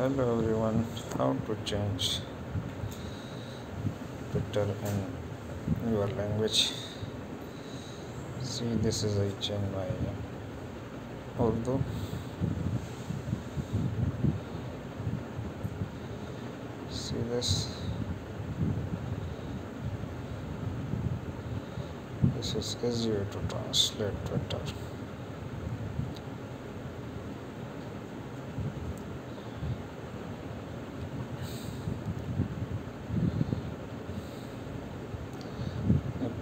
hello everyone. How to change? Twitter in your language. See this is i change my urdu. See this? This is easier to translate twitter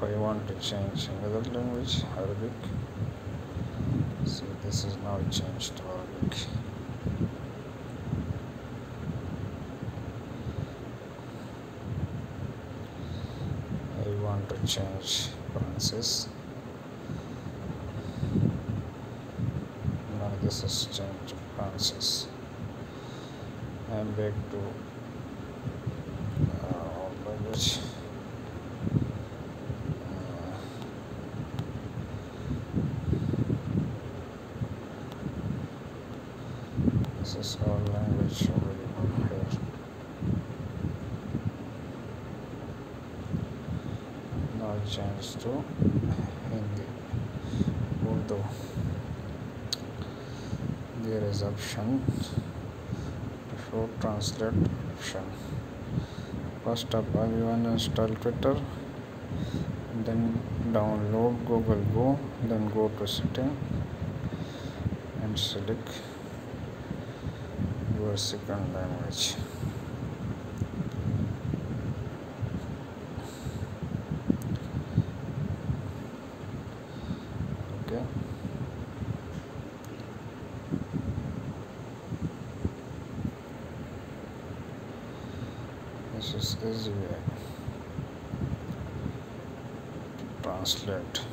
I want to change another language Arabic. So this is now changed to Arabic. I want to change Francis? Now this is changed to I'm back to uh, language This is our language available here. Now change to Hindi. Urdu. There is option show translate option. First all, you uninstall Twitter, then download Google Go, then go to setting and select your second language. Okay. This is easy way to translate.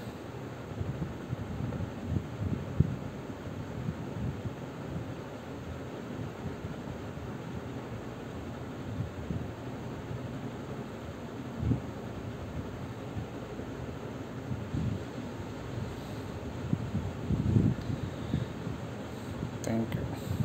Thank you.